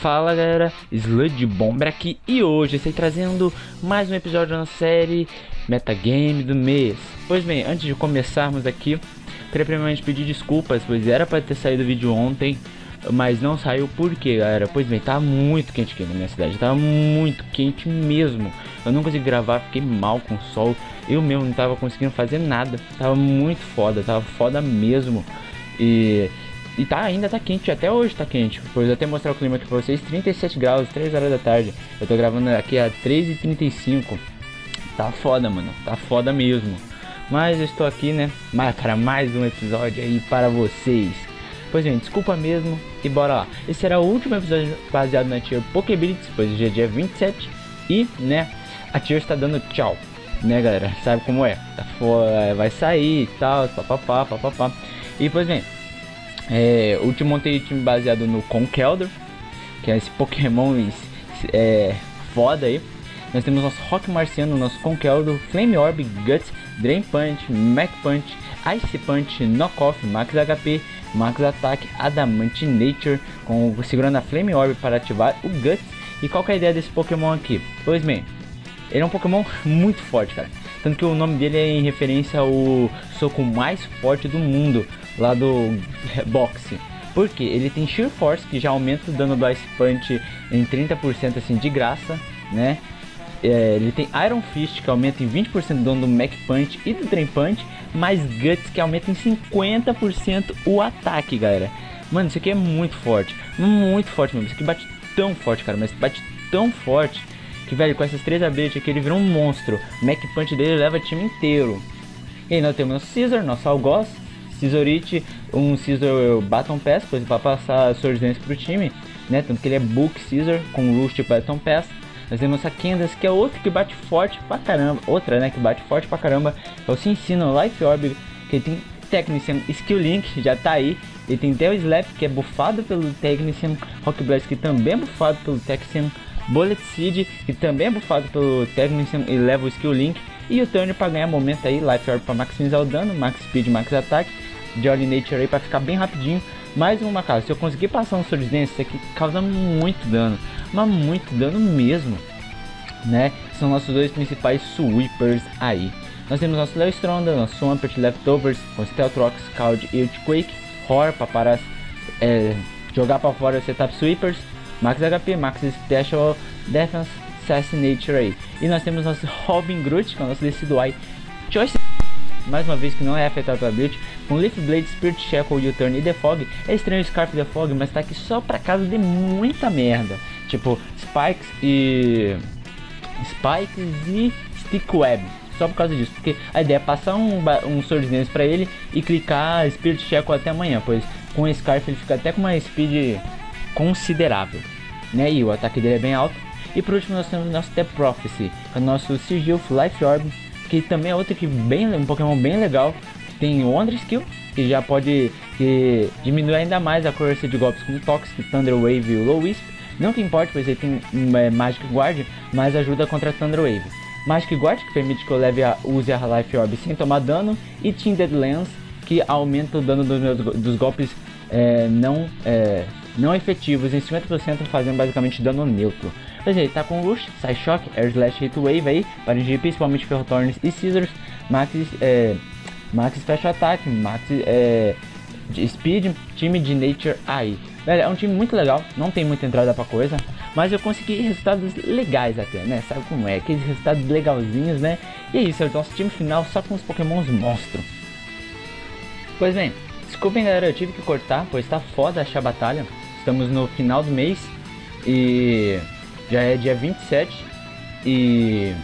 Fala galera, Sludge Bomber aqui e hoje estou trazendo mais um episódio da série Metagame do mês. Pois bem, antes de começarmos aqui, queria primeiramente pedir desculpas, pois era para ter saído o vídeo ontem, mas não saiu por quê, galera? Pois bem, tá muito quente aqui na minha cidade, tá muito quente mesmo. Eu não consegui gravar, fiquei mal com o sol, eu mesmo não tava conseguindo fazer nada, tava muito foda, tava foda mesmo. E e tá, ainda tá quente, até hoje tá quente. Pois até mostrar o clima aqui pra vocês, 37 graus, 3 horas da tarde. Eu tô gravando aqui a 3h35. Tá foda, mano, tá foda mesmo. Mas eu estou aqui, né, para mais um episódio aí para vocês. Pois bem, desculpa mesmo e bora lá. Esse será o último episódio baseado na tier Pokéblitz, pois hoje é dia 27 e, né, a tier está dando tchau. Né, galera? Sabe como é? Tá vai sair e tal, papapá, papapá. E, pois bem, é, o time montei time baseado no Conkeldor, que é esse Pokémon é, foda aí. Nós temos nosso Rock Marciano, nosso Conkeldor, Flame Orb, Guts, Drain Punch, Mac Punch, Ice Punch, Knockoff, Max HP, Max Attack, Adamant Nature, com, segurando a Flame Orb para ativar o Guts. E qual é a ideia desse Pokémon aqui? Pois bem, ele é um Pokémon muito forte, cara. Tanto que o nome dele é em referência ao soco mais forte do mundo, lá do boxe. Porque ele tem Sheer Force, que já aumenta o dano do Ice Punch em 30% assim de graça, né? É, ele tem Iron Fist, que aumenta em 20% o dano do Mac Punch e do Drain Punch, mais Guts, que aumenta em 50% o ataque, galera. Mano, isso aqui é muito forte, muito forte mesmo. Isso aqui bate tão forte, cara, mas bate tão forte que, velho, com essas três habilidades aqui ele vira um monstro. O Mac Punch dele leva o time inteiro. E aí nós temos nosso Caesar, nosso Algoz, Scizorite, um Scizor Baton Pass, pois para passar Sword Dance pro time, né? Tanto que ele é Book Scizor com Rust Baton Pass. Nós temos a Candace, que é outra que bate forte pra caramba. Outra, né? Que bate forte pra caramba. É o Cincino Life Orb, que tem Technician Skill Link, já tá aí. Ele tem Tail Slap, que é bufado pelo Technician. Rock Blast, que também é bufado pelo Technician. Bullet Seed, que também é bufado pelo Technician e leva o Skill Link. E o Turn para ganhar momento aí, Life Orb para maximizar o dano, Max Speed, Max Attack. Jolly Nature aí para ficar bem rapidinho. Mais uma casa, se eu conseguir passar um Sword Dance, isso aqui causa muito dano, mas muito dano mesmo, né? São nossos dois principais sweepers aí. Nós temos nosso Leo Stronda, nosso Swampert Leftovers, com Stealth Rock, Scald e Earthquake, Horror para parar, é, jogar para fora setup sweepers, Max HP, Max Special Defense, Assassinate aí. E nós temos nosso Robin Groot, com é o nosso Decidueye Choice mais uma vez que não é afetado pela Bleach, com Leaf Blade, Spirit Shackle, U-Turn e The Fog, é estranho o Scarf The Fog, mas tá aqui só pra casa de muita merda. Tipo, Spikes e... Spikes e Stick Web. Só por causa disso, porque a ideia é passar um, um Sword Dance pra ele e clicar Spirit Shackle até amanhã, pois com o Scarf ele fica até com uma speed considerável, né? E o ataque dele é bem alto. E por último nós temos nosso The Prophecy, o nosso Sigil Life Orb, que também é outro que bem um Pokémon bem legal. Tem Wonder Skill, que já pode que diminui ainda mais a coerção de golpes como Toxic, Thunder Wave e Low Wisp. Não que importe, pois ele tem é, Magic Guard, mas ajuda contra Thunder Wave. Magic Guard, que permite que eu leve a, use a Life Orb sem tomar dano, e Tinted Lens, que aumenta o dano dos, meus, dos golpes é, não, é, não efetivos em 50%, fazendo basicamente dano neutro. Pois é, tá com Rush, Psyshock, Air Slash Hit Wave aí, para atingir principalmente Ferrothorns e Scissors, Max, é, Max Special Attack, Max é, Speed, time de Nature aí. Velho, é um time muito legal, não tem muita entrada pra coisa, mas eu consegui resultados legais até, né? Sabe como é? Aqueles resultados legalzinhos, né? E é isso, é o nosso time final só com os pokémons monstro. Pois bem, desculpem galera, eu tive que cortar, pois tá foda achar batalha. Estamos no final do mês e já é dia 27 e.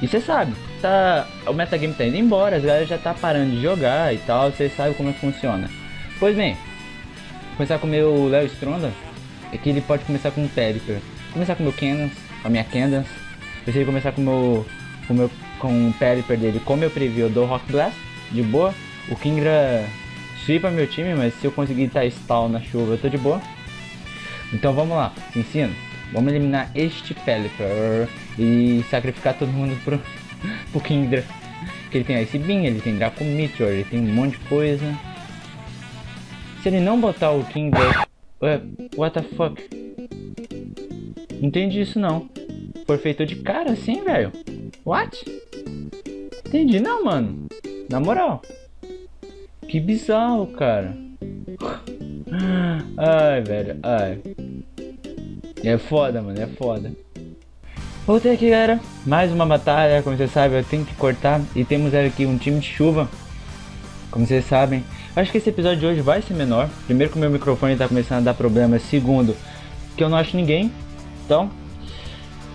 E você sabe, tá, o metagame tá indo embora, as galera já tá parando de jogar e tal, você sabe como é que funciona. Pois bem, começar com o meu Léo Stronda, é que ele pode começar com um Pelipper. Começar com o meu Cannons, com a minha Candance. Preciso começar com o meu. com o meu. com o Pelipper dele, como eu previ, eu dou Rock Blast, de boa. O Kingra sweepa meu time, mas se eu conseguir estar stall na chuva eu tô de boa. Então vamos lá, te ensino. Vamos eliminar este Pelipper e sacrificar todo mundo pro, pro Kindra. Que ele tem Ice Beam, ele tem Draco Meteor, ele tem um monte de coisa. Se ele não botar o Kindra... Ué, what the fuck? Não entendi isso não. Foi feito de cara assim, velho. What? Entendi não, mano. Na moral. Que bizarro, cara. Ai, velho. Ai. É foda, mano. É foda. Voltei aqui, galera. Mais uma batalha. Como vocês sabem, eu tenho que cortar. E temos aqui um time de chuva. Como vocês sabem. Acho que esse episódio de hoje vai ser menor. Primeiro que o meu microfone tá começando a dar problema. Segundo, que eu não acho ninguém. Então,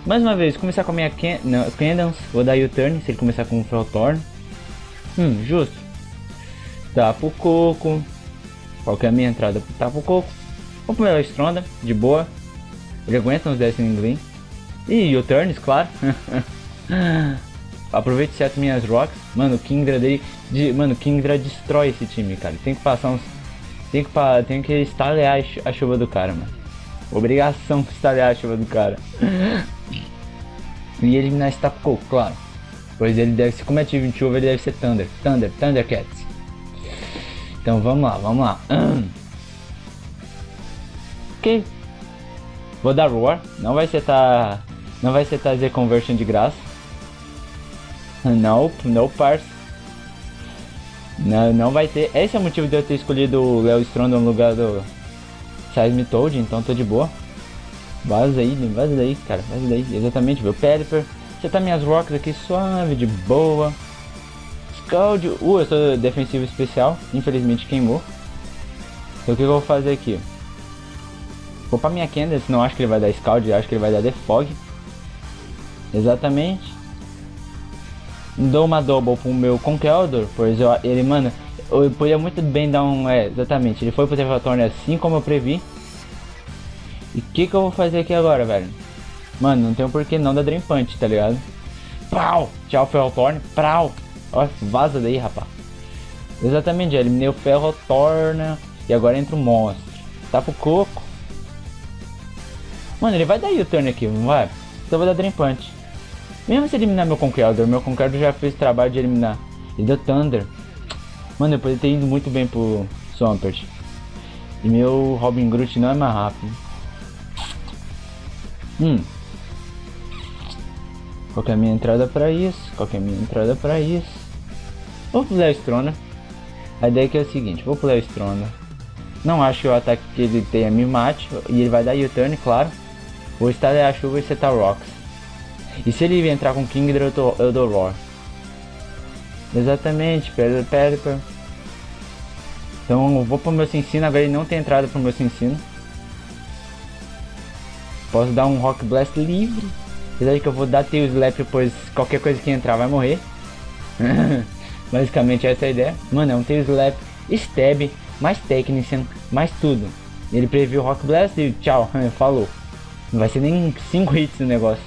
mais uma vez, começar com a minha Can Candance. Vou dar U-turn se ele começar com o Feltorn. Hum, justo. Tapo Coco. Qual que é a minha entrada pro Tapo Coco? Vou pro meu Stronda, de boa. Ele aguenta uns 10 em Gleam. E U-turns, claro. Aproveite certo minhas rocks. Mano, o Kingdra dele. De, mano, o Kingdra destrói esse time, cara. Tem que passar uns. Tem que, tem que estalear a chuva do cara, mano. Obrigação de estalear a chuva do cara. e eliminar Tapu claro. Pois ele deve ser, como é time de chuva, ele deve ser Thunder. Thunder, Thundercats. Então vamos lá, vamos lá. ok. Vou dar Roar. Não vai ser tá. Não vai ser Z Conversion de graça. Não, não parça. Não, não vai ter. Esse é o motivo de eu ter escolhido o Leo Strong no lugar do Seisme Toad, então tô de boa. Vaza daí, vaza daí, cara, vaza daí. Exatamente, meu Pelipper. Já tá minhas rocks aqui suave, de boa. Scald, uh, eu sou defensivo especial, infelizmente queimou. Então o que eu vou fazer aqui? Vou pra minha Candace, não acho que ele vai dar Scald, acho que ele vai dar Defog. Exatamente. Dou uma double pro meu Conkeldor, pois eu, ele, mano, eu podia muito bem dar um. É, exatamente, ele foi pro Tevatorn assim como eu previ. E o que, que eu vou fazer aqui agora, velho? Mano, não tem um porquê não da Dream Punch, tá ligado? Pau! Tchau, Ferrotorn. Prau! Ó, vaza daí, rapaz. Exatamente, já eliminei o Ferrotorn. E agora entra o monstro. Tá pro coco. Mano, ele vai dar U-turn aqui, não vai? Então eu vou dar Dream Punch. Mesmo se eliminar meu Conqueror, meu Conqueror já fez o trabalho de eliminar. Ele deu Thunder. Mano, eu poderia ter ido muito bem pro Swampert. E meu Robin Groot não é mais rápido. Hum. Qual é a minha entrada pra isso? Qual é a minha entrada pra isso? Vou pro Léo Strona. A ideia aqui é o seguinte, vou pro Léo Strona. Não acho que o ataque que ele tenha me mate. E ele vai dar U-turn, claro. Vou estar a chuva e setar Rocks. E se ele entrar com Kingdra, eu, tô, eu dou Roar. Exatamente, Pedra Pelipper. Então eu vou pro meu Cincino, agora ele não tem entrada pro meu Cincino. Posso dar um Rock Blast livre. Apesar que eu vou dar Tail Slap, pois qualquer coisa que entrar vai morrer. Basicamente essa é a ideia. Mano, é um Tail Slap, Stab, mais Technician, mais tudo. Ele previu Rock Blast e tchau, falou. Não vai ser nem 5 hits no negócio.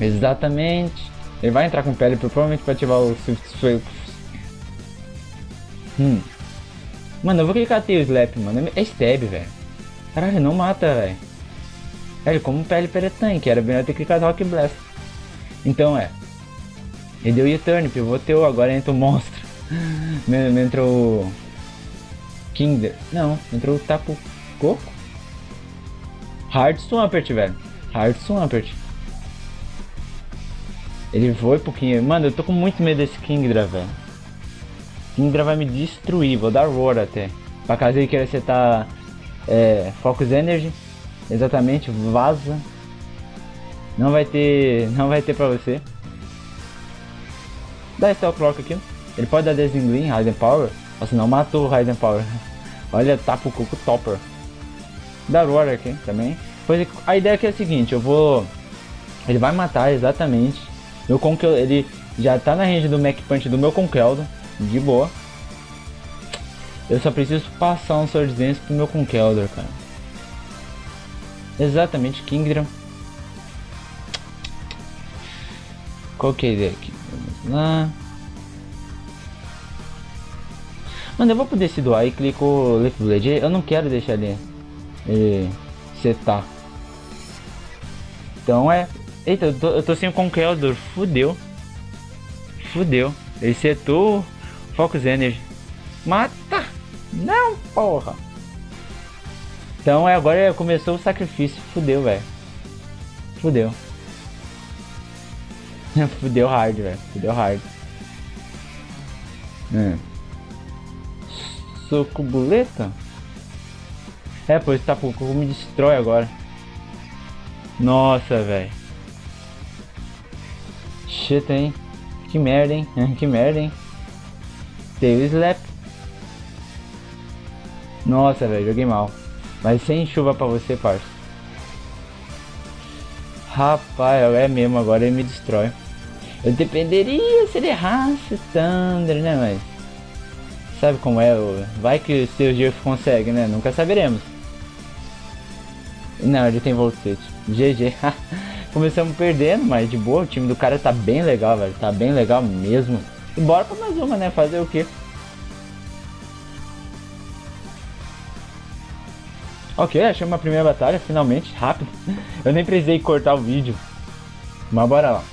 Exatamente. Ele vai entrar com pele provavelmente para ativar o Swift Hum. Mano, eu vou clicar o Slap, mano. É stab, velho. Caralho, não mata, velho. Velho, como pele pele tanque, era melhor ter clicado Rock Blast. Então é. Ele deu U-turn, pivoteu, agora entra o monstro. entrou o. Kinder. Não, entrou o Tapo Coco. Hard Swampert, velho. Hard Swampert. Ele pro King. Mano, eu tô com muito medo desse Kingdra, velho. Kingdra vai me destruir. Vou dar Roar até. Pra caso ele queira setar é, Focus Energy. Exatamente, vaza. Não vai ter. Não vai ter pra você. Dá Steel Clock aqui. Ele pode dar Desingling, Raiden Power. Nossa, não matou o Raiden Power. Olha, tapa o Coco Topper. Dá Roar aqui também. Pois a ideia aqui é a seguinte, eu vou. Ele vai matar exatamente. Meu Conkel, ele já tá na range do Mac Punch do meu Conkeldo, de boa. Eu só preciso passar um Sword Dance pro meu Conkeldor, cara. Exatamente, Kingdom. Qual que é a ideia aqui? Vamos lá. Mano, eu vou poder se doar e clico Leaf Blade. Eu não quero deixar ele, ele setar. Então é, Eita, eu tô, eu tô sem o Conqueldor. Fudeu. Fudeu. Ele setou Focus Energy. Mata! Não, porra! Então é, agora começou o sacrifício. Fudeu, velho. Fudeu. Fudeu hard, velho. Fudeu hard. É. Socobuleta? É, pois tá pouco me destrói agora. Nossa, velho. Shit, hein? Que merda, hein? que merda, hein? Tail Slap. Nossa, velho, joguei mal. Mas sem chuva pra você, parça. Rapaz, é mesmo, agora ele me destrói. Eu dependeria se ele errasse Thunder, né, mas... Sabe como é? Vai que o seu Geoff consegue, né? Nunca saberemos. Não, ele tem Voltage. GG. Começamos perdendo, mas de boa. O time do cara tá bem legal, velho. Tá bem legal mesmo. E bora pra mais uma, né? Fazer o quê? Ok, achei uma primeira batalha, finalmente, rápido. Eu nem precisei cortar o vídeo. Mas bora lá.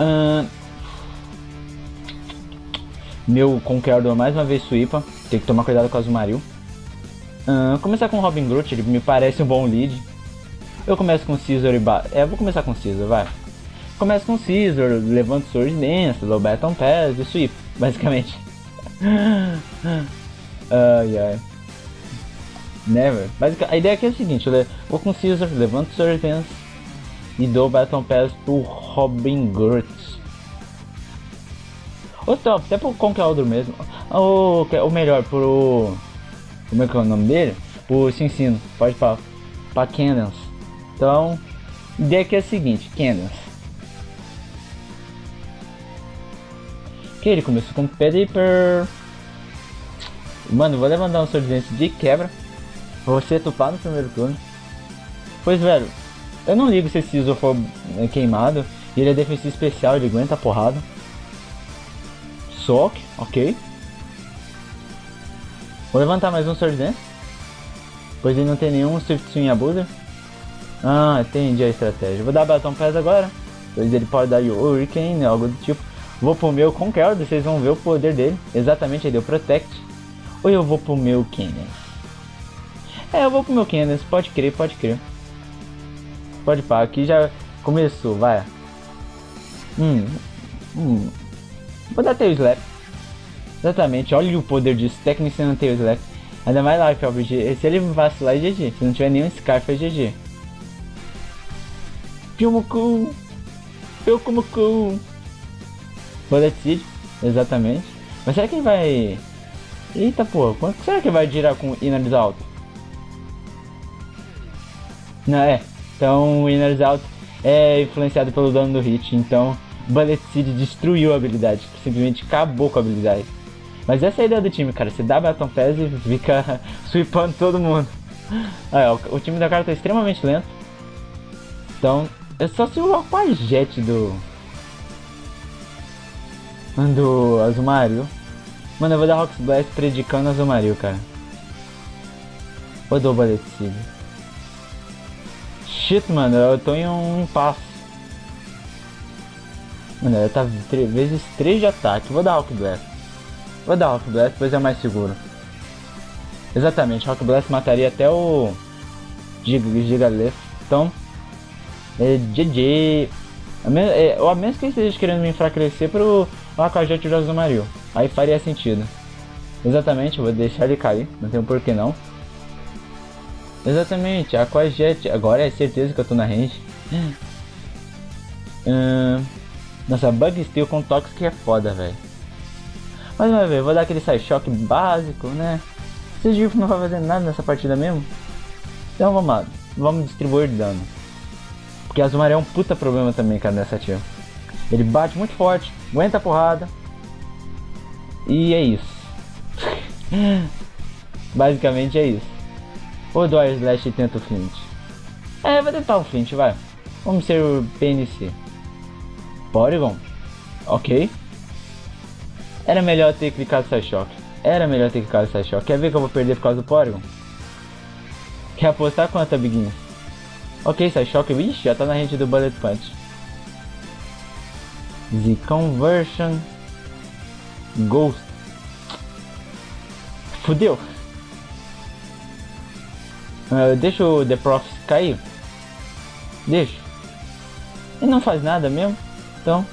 Uh... Meu Conqueror mais uma vez Suipa. Tem que tomar cuidado com o Azumarill. Uh, começar com o Robin Groot, ele me parece um bom lead. Eu começo com Caesar e ba É, vou começar com Caesar, vai. Começo com Caesar, levanto Sword Dance, Low Baton Pass e Sweep, basicamente. ai ai. Never. A ideia aqui é a seguinte, eu vou com Caesar, levanto Sword Dance e dou Baton Pass pro Robin Groot. Ou até pro Conqueror mesmo. Ou, ou melhor, pro... Como é que é o nome dele? Pro Cincino, pode falar. Pra Candence. Então, ideia aqui é a seguinte, Candence. Que ele começou com Paper. Mano, vou levantar um sobrevivência de quebra. Vou ser tupar no primeiro turno. Pois, velho, eu não ligo se esse ISO for é, queimado. Ele é defensivo especial, ele aguenta a porrada. Sock, ok. Vou levantar mais um Sword Dance. Pois ele não tem nenhum Swift Swing Abuser. Ah, entendi a estratégia. Vou dar Baton Pass agora. Pois ele pode dar Hurricane, algo do tipo. Vou pro meu Conqueror, vocês vão ver o poder dele. Exatamente, aí deu Protect. Ou eu vou pro meu Cadence? É, eu vou pro meu Cadence, pode crer, pode crer. Pode pá, aqui já começou, vai. Hum, hum. Vou dar Tail Slap. Exatamente, olha o poder disso, Technic sendo Tail Slap. Ainda mais lá, é Se ele vacilar é GG, se não tiver nenhum Scarf é GG. Piumuku! Piumuku! Bullet Seed, exatamente. Mas será que ele vai... Eita porra, quanto será que vai girar com Inners Alto? Não, é. Então o Inners Alto é influenciado pelo dano do hit, então Bullet Seed destruiu a habilidade, simplesmente acabou com a habilidade. Mas essa é a ideia do time, cara. Você dá Baton Pass e fica sweepando todo mundo. Ah, o, o time da cara tá extremamente lento. Então, é só se o Aquajet do do Azumarill. Mano, eu vou dar Rox Blast predicando Azumarill, cara. Ou dou Seed. Shit, mano, eu tô em um impasse. Mano, ela tá vezes 3 de ataque. Vou dar Rock Blast. Vou dar Rock Blast, pois é mais seguro. Exatamente, Rock Blast mataria até o Giga, Gigalef. Então, é GG. A menos, é, ou a menos que esteja querendo me enfraquecer pro Aquajet do Azumarill. Aí faria sentido. Exatamente, vou deixar ele cair. Não tem um porquê não. Exatamente, Aquajet. Agora é certeza que eu tô na range. hum, nossa, Bug Steel com Toxic é foda, velho. Mas vai ver, vou dar aquele side shock básico, né? Gif não vai fazer nada nessa partida mesmo. Então vamos lá, vamos distribuir dano. Porque Azumarill é um puta problema também, cara, nessa tio. Ele bate muito forte, aguenta a porrada. E é isso. Basicamente é isso. O do Slash tenta o flint. É, vai tentar o flint, vai. Vamos ser o PNC. Porygon. Ok. Era melhor ter clicado Side Shock. Era melhor ter clicado Side Shock. Quer ver que eu vou perder por causa do Porygon? Quer apostar quanto, Biguinho? Ok, Side Shock. Vixe, já tá na rede do Bullet Punch. The Conversion Ghost. Fudeu. Uh, deixa o The Prof cair. Deixa. Ele não faz nada mesmo. Então.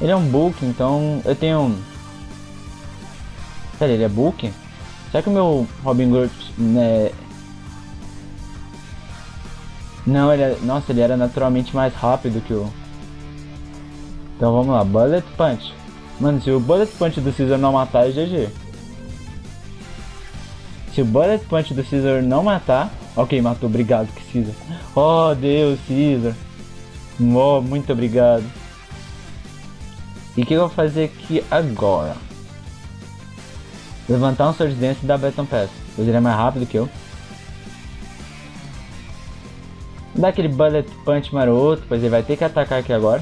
Ele é um book, então eu tenho. Pera, ele é book? Será que o meu Robin Hood, né? Não, ele é... Nossa, ele era naturalmente mais rápido que o... Então vamos lá, Bullet Punch. Mano, se o Bullet Punch do Caesar não matar, é GG. Se o Bullet Punch do Caesar não matar... Ok, matou, obrigado, Caesar. Oh, Deus, Caesar. Oh, muito obrigado. E o que eu vou fazer aqui agora? Levantar um Sword Dance e dar Baton Pass. Ele é mais rápido que eu. Dá aquele Bullet Punch maroto, pois ele vai ter que atacar aqui agora.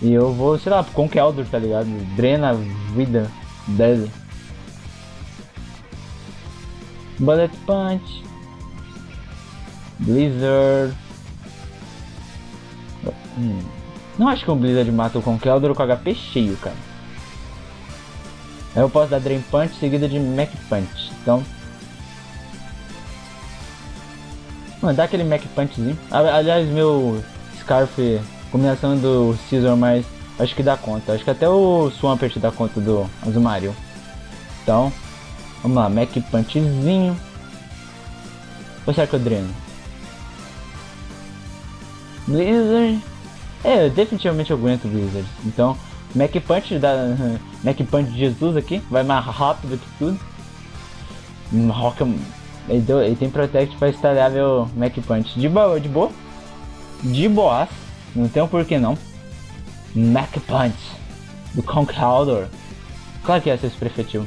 E eu vou, sei lá, com Keldor, tá ligado? Drena a vida dele. Bullet Punch. Blizzard. Hum. Não acho que um Blizzard mata o Conkeldor com HP cheio, cara. Eu posso dar Drain Punch seguida de Mac Punch. Então. Mano, dá aquele Mac Punchzinho. Aliás, meu Scarf, combinação do Scissor mais. Acho que dá conta. Acho que até o Swampert dá conta do Azumaril. Então, vamos lá, Mac Punchzinho. Ou será que eu dreno? Blizzard. É, definitivamente eu aguento Blizzard. Então, Mac Punch da Mac Punch de Jesus aqui, vai mais rápido que tudo. Rock, ele, deu, ele tem Protect para estalhar meu Mac Punch. De boa, de boa. De boas. Não tem um porquê não. Mac Punch. Do Conqueror. Claro que é ser prefetivo.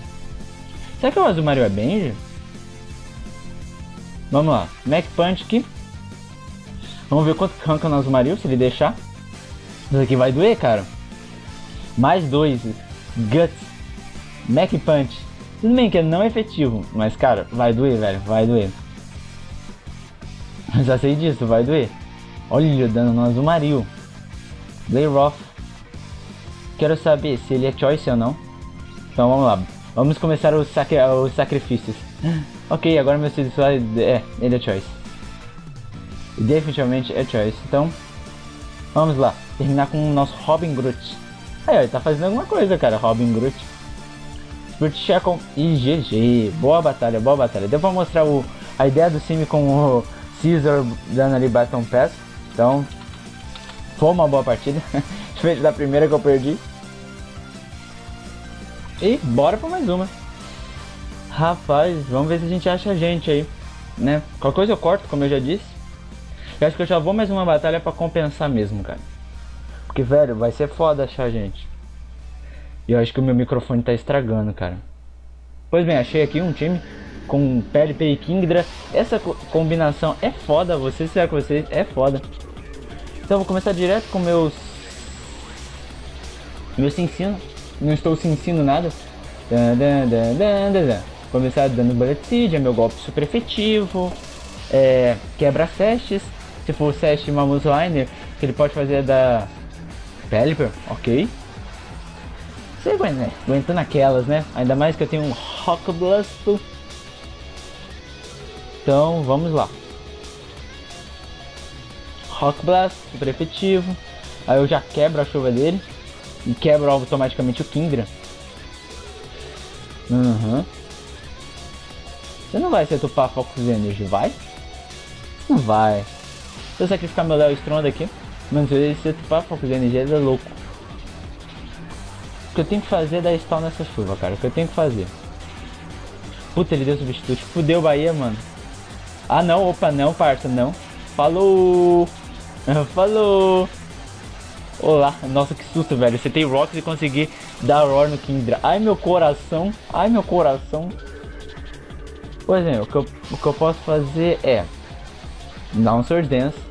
Será que o Azul Mario é Benji? Vamos lá. Mac Punch aqui. Vamos ver quanto arranca no Azul Mario, se ele deixar. Isso aqui vai doer, cara. Mais dois. Guts. Mac Punch. Tudo bem que é não efetivo, mas cara, vai doer, velho. Vai doer. Eu já sei disso, vai doer. Olha o dano no Azumaril. Layroth. Quero saber se ele é choice ou não. Então vamos lá. Vamos começar os, sacri os sacrifícios. ok, agora meu serviço é, ele é choice. Definitivamente é choice. Então, vamos lá. Terminar com o nosso Robin Groot. Aí, ó, ele tá fazendo alguma coisa, cara, Robin Groot. Spirit Shackle e GG. Boa batalha, boa batalha. Deu pra mostrar o, a ideia do time com o Caesar dando ali Baton Pass. Então, foi uma boa partida. Diferente da primeira que eu perdi. E bora pra mais uma. Rapaz, vamos ver se a gente acha a gente aí. Né? Qualquer coisa eu corto, como eu já disse. Eu acho que eu já vou mais uma batalha pra compensar mesmo, cara. Porque, velho, vai ser foda achar gente. E eu acho que o meu microfone tá estragando, cara. Pois bem, achei aqui um time com PLP e Kingdra. Essa co combinação é foda, vocês será que vocês é foda. Então vou começar direto com meus meu ensino. Não estou ensino nada. Dan, dan, dan, dan, Começar dando Bullet Seed, é meu golpe super efetivo. É, quebra cestes. Se for o Sest Mamus Liner, que ele pode fazer da Pelipper, ok. Você aguenta, né? Aguentando aquelas, né? Ainda mais que eu tenho um Rock Blast. Então, vamos lá. Rock Blast, super efetivo. Aí eu já quebro a chuva dele. E quebro automaticamente o Kingdra. Uhum. Você não vai se atupar Focus Energy, vai? Não vai. Se eu sacrificar meu Léo Stronda aqui, Mano, se esse papo com energia é louco. O que eu tenho que fazer é dar stall nessa chuva, cara. O que eu tenho que fazer. Puta, ele deu substituto. Fudeu Bahia, mano. Ah, não. Opa, não, parça. Não. Falou. Falou. Olá. Nossa, que susto, velho. Você tem Rocks e conseguir dar Roar no Kindra. Ai, meu coração. Ai, meu coração. Pois é, o que eu, o que eu posso fazer é... Dar um Sword Dance.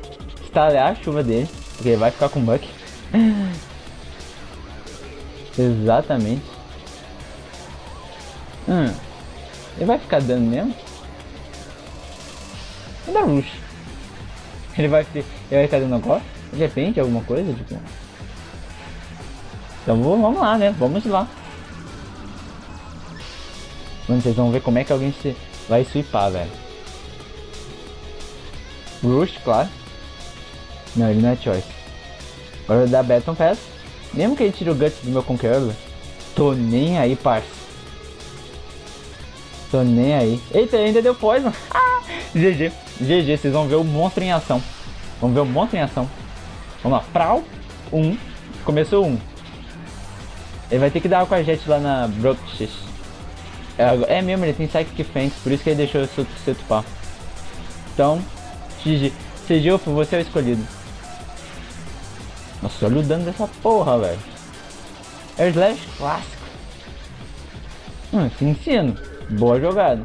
Estalhar a chuva dele. Porque ele vai ficar com Buck. Exatamente. Hum. Ele vai ficar dando mesmo? Vou dar rush. Ele vai, ele vai ficar dando agora? De repente, alguma coisa, tipo... Então vamos lá, né? Vamos lá. Mano, vocês vão ver como é que alguém se vai sweepar, velho. Roost, claro. Não, ele não é choice. Agora dar Baton Pass. Mesmo que ele tire o Guts do meu Conqueror, tô nem aí, parça. Tô nem aí. Eita, ainda deu poison. Ah, GG. GG, vocês vão ver o monstro em ação. Vamos ver o monstro em ação. Vamos lá. Prau. Um. Começou um. Ele vai ter que dar com a jet lá na Brookshire. É, é mesmo, ele tem Psychic Fangs, por isso que ele deixou eu se tupar. Então, GG. Sejilfo, você é o escolhido. Nossa, olha o dano dessa porra, velho. Air Slash clássico. Hum, te ensino. Boa jogada.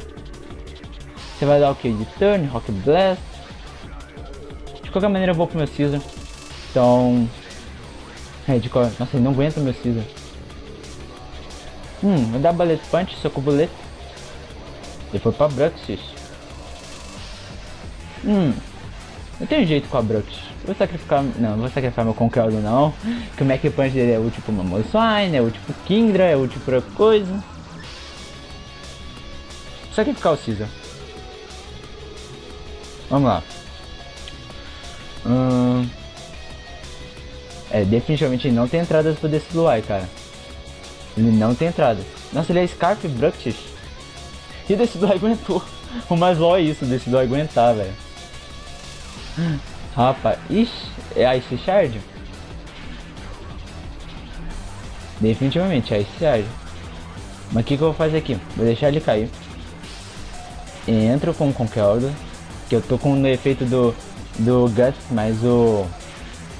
Você vai dar o que? De turn, Rock Blast. De qualquer maneira eu vou pro meu Caesar. Então... É, de qual... Nossa, ele não aguenta o meu Caesar. Hum, vou dar Bullet Punch, soco bullet. Ele foi pra Bruxis. Hum, eu tenho jeito com a Bruxis. Vou sacrificar. Não, vou sacrificar meu Conqueror não. Que o Mac Punch dele é útil pro Mamoswine, é útil pro Kindra, é útil pra coisa. Vou sacrificar o Caesar. Vamos lá. Hum... É, definitivamente não tem entradas pro desse cara. Ele não tem entrada. Nossa, ele é Scarf Bructish. E decidiu aguentou. O mais LOL é isso, decidiu aguentar, velho. Rapaz, ixi, é Ice Shard? Definitivamente, é Ice Shard. Mas o que, que eu vou fazer aqui? Vou deixar ele cair. Entro com o Conqueror. Que eu tô com o efeito do, do Guts, mais o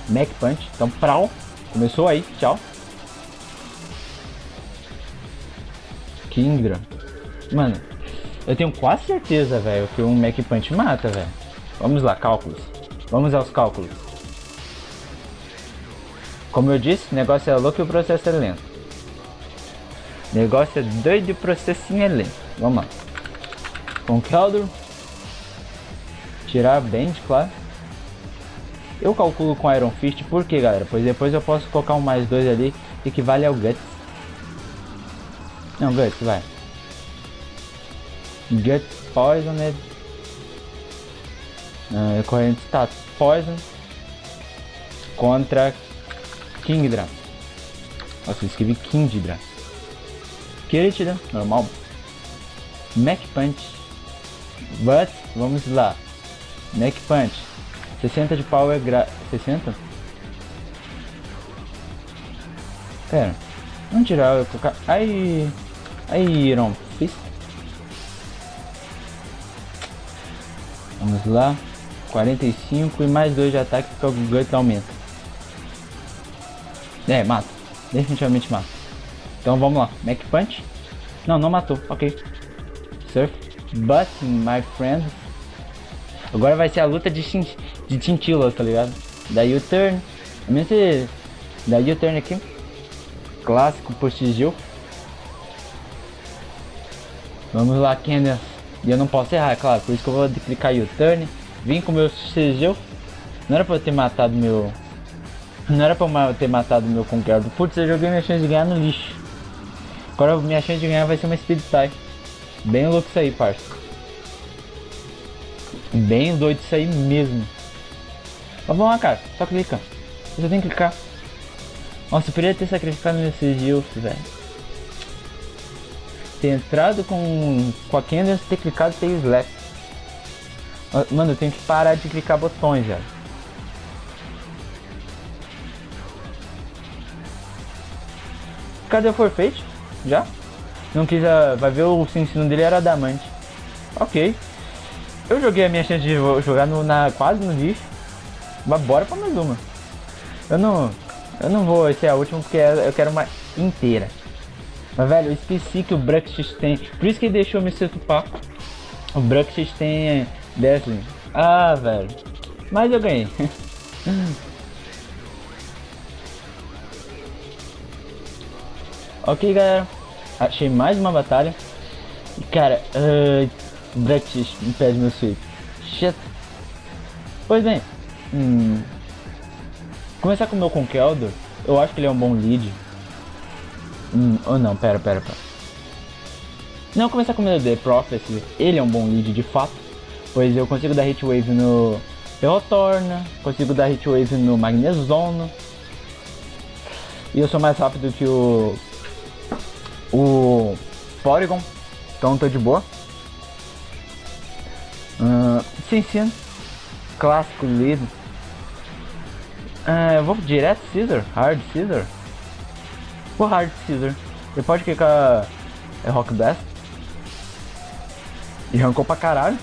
Mac Punch. Então, prau. Começou aí, tchau. Kindra. Mano, eu tenho quase certeza, velho, que um Mac Punch mata, velho. Vamos lá, cálculos. Vamos aos cálculos. Como eu disse, o negócio é louco e o processo é lento. Negócio é doido e o processinho é lento. Vamos lá. Com Keldor. Tirar Band, claro. Eu calculo com Iron Fist, por quê, galera? Pois depois eu posso colocar um mais dois ali, equivale ao Guts. Não, Guts, vai. Guts Poisoned. Uh, é corrente status Poison. Contra Kingdra. Nossa, eu escrevi Kingdra. Kiritida, normal. Mac Punch. But, vamos lá. Mac Punch. 60 de power gra... 60? Pera. Vamos tirar o colocar. Ai. Aí, Iron Fist. Vamos lá. 45 e mais 2 de ataque porque o Gut aumenta. É, mata. Definitivamente mata. Então vamos lá. Mac Punch. Não, não matou. Ok. Surf. But, my friend. Agora vai ser a luta de, de chinchilas, tá ligado? Daí o turn. Daí o turn aqui. Clássico postigil. Vamos lá, Candace. E eu não posso errar, claro. Por isso que eu vou clicar U-turn. Vim com meu sigil. Não era pra eu ter matado meu... Não era pra eu ter matado meu Conqueror. Putz, eu joguei minha chance de ganhar no lixo. Agora minha chance de ganhar vai ser uma Speed Tie. Bem louco isso aí, parça. Bem doido isso aí mesmo. Mas vamos lá, cara. Só clica. Você tem que clicar. Nossa, eu poderia ter sacrificado meu sigil, velho ter entrado com, com a Candace, ter clicado e ter slap. Mano, eu tenho que parar de clicar botões, velho. Cadê o Forfeit? Já? Não quis a... Vai ver o ensino dele era adamante. Ok. Eu joguei a minha chance de jogar no, na, quase no lixo. Mas bora pra mais uma. Eu não... Eu não vou ser a última porque eu quero uma inteira. Mas, velho, eu esqueci que o Bruxis tem. Por isso que ele deixou me setupar. O Bruxis tem Dazzling. Ah, velho. Mas eu ganhei. ok, galera. Achei mais uma batalha. E, cara, uh, Bruxis impede meu sweep. Shit. Pois bem. Hum, começar com o meu Conkeldor. Eu acho que ele é um bom lead. Hum, ou oh não, pera, pera, pera. Não, começar com o The Prophecy. Ele é um bom lead de fato. Pois eu consigo dar hit wave no, Retorna, consigo dar hitwave no Magnezono. E eu sou mais rápido que o. O. Porygon. Então tô de boa. Uh, sim, sim. Clássico lido. Uh, eu vou direto Caesar. Hard Caesar. Vou Hard Caesar. Ele pode clicar é Rock Blast. E arrancou pra caralho.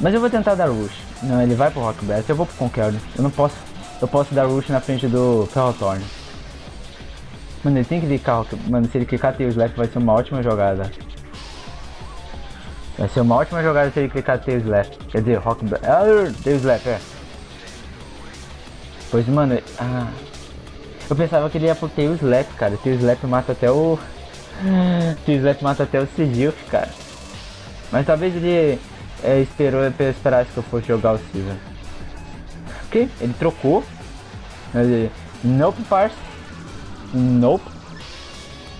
Mas eu vou tentar dar Rush. Não, ele vai pro Rock Blast. Eu vou pro Conquer. Eu não posso. Eu posso dar Rush na frente do Ferrothorn. Mano, ele tem que clicar. Mano, se ele clicar Tail Slap vai ser uma ótima jogada. Vai ser uma ótima jogada se ele clicar Tail Slap. Quer dizer, Rock Blast. Ah, Tail Slap, é. Pois, mano. Ah. Eu pensava que ele ia pro Tail Slap, cara. Tail Slap mata até o. Tail Slap mata até o Sigil, cara. Mas talvez ele é, esperou esperar que eu fosse jogar o Silver. Ok, ele trocou. Ele, nope, parça. Nope.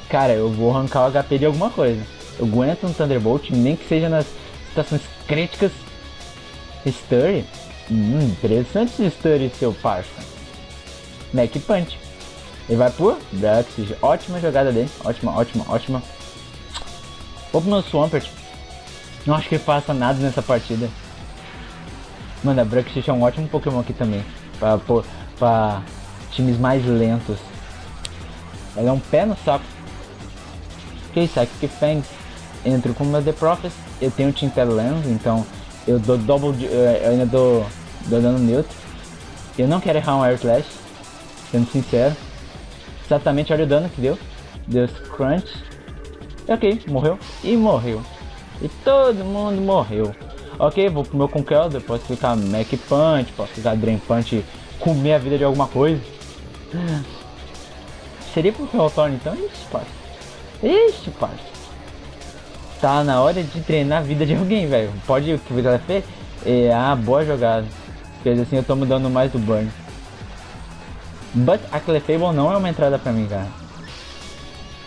Cara, eu vou arrancar o HP de alguma coisa. Eu aguento um Thunderbolt, nem que seja nas situações críticas. Sturry. Hum, interessante esse Sturry, seu parça. Mac Punch. Ele vai por Braxis. Ótima jogada dele. Ótima, ótima, ótima. Vou pro meu Swampert. Não acho que faça nada nessa partida. Mano, a Bruxish é um ótimo Pokémon aqui também. Pra, pra, pra times mais lentos. Ela é um pé no saco. Ok, Psychic Fangs. Entro com o meu The Prophet. Eu tenho Tintel Lens, então eu dou double. Eu ainda dou, dou dano neutro. Eu não quero errar um Air Slash, sendo sincero. Exatamente olha o dano que deu. Deu Crunch. Ok, morreu. E morreu. E todo mundo morreu. Ok, vou pro meu Conkelder, posso ficar Mac Punch, posso ficar Drain Punch comer a vida de alguma coisa. Seria pro Retorno então? Ixi, parça. Ixi, parça. Tá na hora de treinar a vida de alguém, velho. Pode o que você fez? É, ah, boa jogada. Porque assim eu tô mudando mais do burn. But a Clefable não é uma entrada pra mim, cara.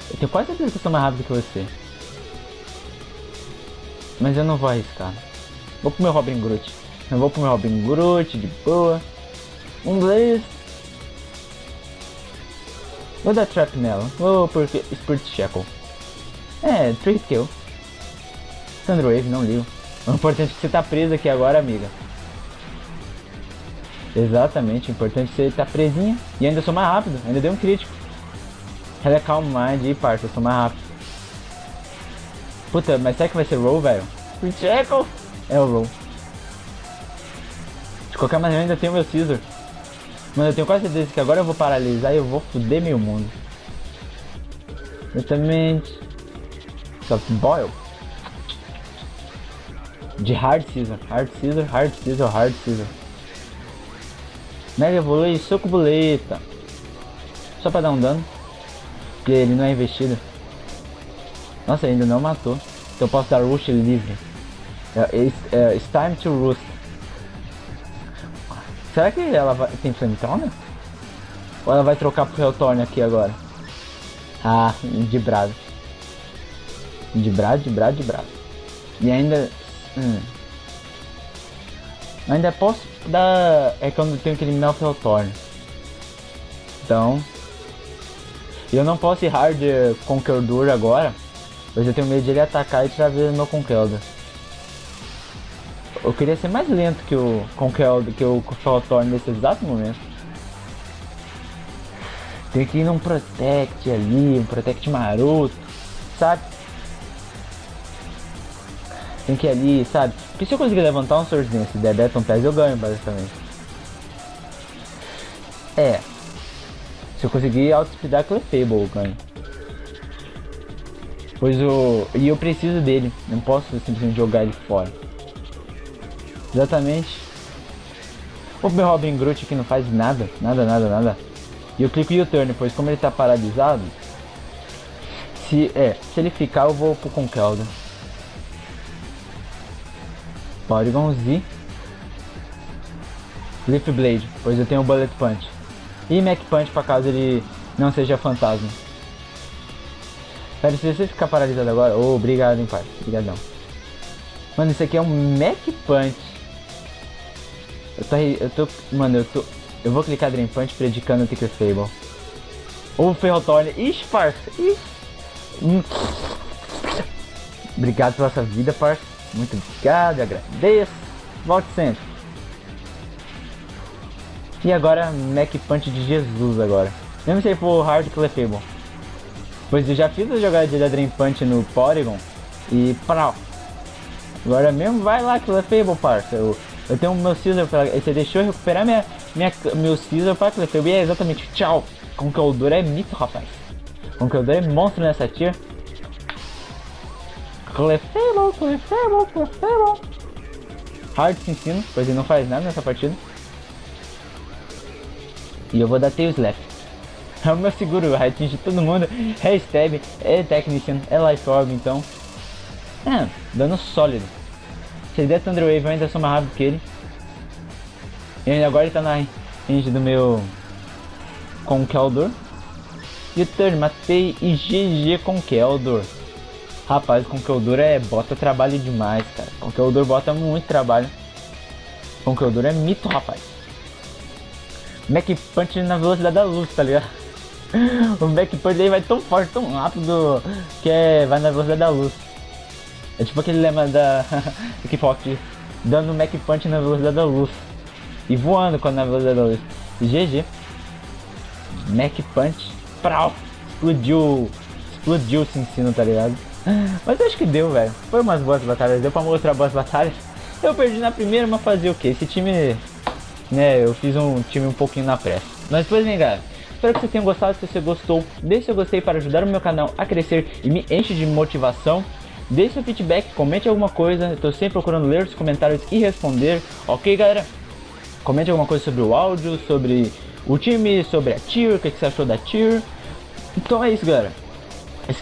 Eu tenho quase certeza que eu sou mais rápido que você. Mas eu não vou arriscar. Vou pro meu Robin Groot. Eu vou pro meu Robin Groot, de boa. Um Blaze. Vou dar trap nela. Vou porque Spirit Shackle. É, Trick Kill. Thunderwave, não ligo. O importante é que você tá preso aqui agora, amiga. Exatamente, o importante é você tá presinha. E ainda sou mais rápido, ainda deu um crítico. Ela é calm mind e parça, eu sou mais rápido. Puta, mas será que vai ser roll, velho? Checo! É o roll. De qualquer maneira, ainda tenho meu Caesar. Mano, eu tenho quase certeza que agora eu vou paralisar e eu vou foder meu mundo. Exatamente. Soft Boil. De Hard Caesar. Hard Caesar, Hard Caesar, Hard Caesar. Mega Evolui, Soco Boleta. Só pra dar um dano. Porque ele não é investido. Nossa, ainda não matou. Então eu posso dar Rush livre. É, it's, é, it's time to roost. Será que ela vai, tem Flametona? Ou ela vai trocar pro Retorno aqui agora? Ah, de brado. De brado, de brado, de brado. E ainda... Hum. Ainda posso dar... É quando eu tenho que eliminar o Retorno. Então... Eu não posso ir hard Dur agora. Mas eu tenho medo de ele atacar e tirar a vida do meu Conkelda. Eu queria ser mais lento que o Conkelda, que o Faltorn nesse exato momento. Tem que ir num Protect ali, um Protect maroto, sabe? Tem que ir ali, sabe? Porque se eu conseguir levantar um Source Dance e der Beton Pass, eu ganho, basicamente. É. Se eu conseguir outspeedar Clefable, eu ganho. Pois o. E eu preciso dele. Não posso simplesmente jogar ele fora. Exatamente. O meu Robin Groot aqui não faz nada. Nada, nada, nada. E eu clico U-turn, pois como ele tá paralisado. Se, é, se ele ficar eu vou pro Conkelda. Porygon Z. Leaf Blade, pois eu tenho o Bullet Punch. E Mac Punch para caso ele não seja fantasma. Pera, se você ficar paralisado agora... Oh, obrigado, hein, pai. Obrigadão. Mano, isso aqui é um Mac Punch. Eu tô, eu tô, mano, eu tô, eu vou clicar Dream Punch predicando o Ticker Fable. Ou Ferrotorne. Ixi, parça. Ixi. Hum. Obrigado pela sua vida, parça. Muito obrigado, agradeço. Volte sempre. E agora, Mac Punch de Jesus agora. Mesmo se for hard Clefable. Pois eu já fiz a jogada de Punch no Porygon. E pau. Agora mesmo vai lá Clefable, parça. Eu, eu tenho meu Caesar pra... Você deixou eu recuperar minha, minha, meu Caesar pra Clefable. E é exatamente, tchau. Conqueldor é mito, rapaz. Conqueldor é monstro nessa tier. Clefable, Clefable, Clefable. Hard se ensina, pois ele não faz nada nessa partida. E eu vou dar Tail Slap. É o meu seguro, vai atingir todo mundo. É é Technician, é Life Orb, então. É, dano sólido. Se ele der Thunder Wave, eu ainda sou mais rápido que ele. E agora ele tá na range do meu com Keldor. E o turn, matei e GG com Keldor. Rapaz, com Keldor é bota trabalho demais, cara. Com Keldor bota muito trabalho. Com Keldor é mito, rapaz. Mac Punch na velocidade da luz, tá ligado? o Punch aí vai tão forte, tão rápido, que é, vai na velocidade da luz. É tipo aquele lema da Kickbox, dando Mac Punch na velocidade da luz. E voando quando na velocidade da luz. GG. Mac Punch. Prau! Explodiu. Explodiu o ensino, tá ligado? Mas eu acho que deu, velho. Foi umas boas batalhas. Deu pra mostrar boas batalhas. Eu perdi na primeira, mas fazer o que? Esse time. Né, eu fiz um time um pouquinho na pressa. Mas depois vem, galera. Espero que você tenha gostado. Se você gostou, deixe seu gostei para ajudar o meu canal a crescer e me enche de motivação. Deixe seu feedback, comente alguma coisa. Eu tô sempre procurando ler os comentários e responder. Ok, galera? Comente alguma coisa sobre o áudio, sobre o time, sobre a tier, o que, você achou da tier. Então é isso, galera.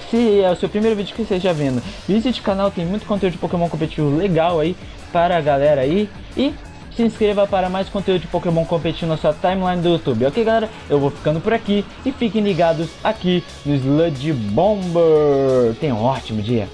Se é o seu primeiro vídeo que você esteja vendo, visite o canal, tem muito conteúdo de Pokémon competitivo legal aí para a galera aí. E se inscreva para mais conteúdo de Pokémon competitivo na sua timeline do YouTube. Ok, galera? Eu vou ficando por aqui e fiquem ligados aqui no Sludge Bomber. Tenha um ótimo dia.